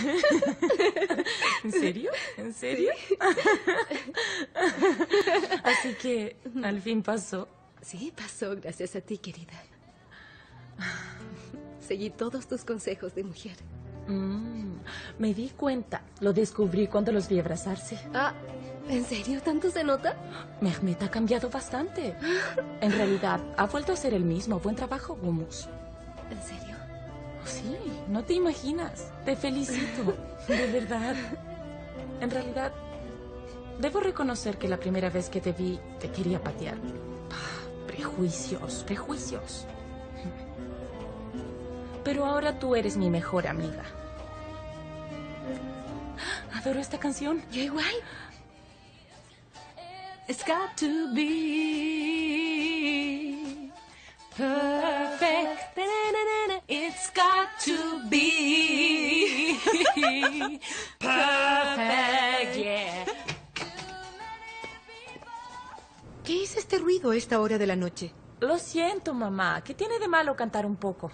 ¿En serio? ¿En serio? Así que al fin pasó. Sí, pasó gracias a ti, querida. Seguí todos tus consejos de mujer. Mm, me di cuenta. Lo descubrí cuando los vi abrazarse. Ah, ¿en serio? ¿Tanto se nota? Mehmet ha cambiado bastante. En realidad, ha vuelto a ser el mismo. Buen trabajo, Gumus. ¿En serio? No te imaginas. Te felicito. De verdad. En realidad, debo reconocer que la primera vez que te vi, te quería patear. Ah, Prejuicios, prejuicios. Pero ahora tú eres mi mejor amiga. Adoro esta canción. Yo igual. It's got to be It's got to be perfect, yeah. ¿Qué es este ruido a esta hora de la noche? Lo siento, mamá. ¿Qué tiene de malo cantar un poco?